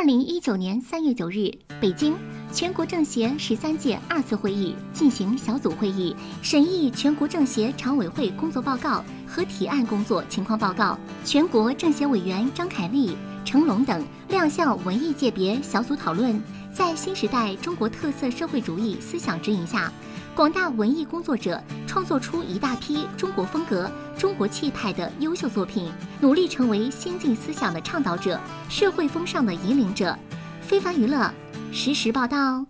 二零一九年三月九日，北京全国政协十三届二次会议进行小组会议，审议全国政协常委会工作报告和提案工作情况报告。全国政协委员张凯丽、成龙等亮相文艺界别小组讨论，在新时代中国特色社会主义思想指引下。广大文艺工作者创作出一大批中国风格、中国气派的优秀作品，努力成为先进思想的倡导者、社会风尚的引领者。非凡娱乐实时报道。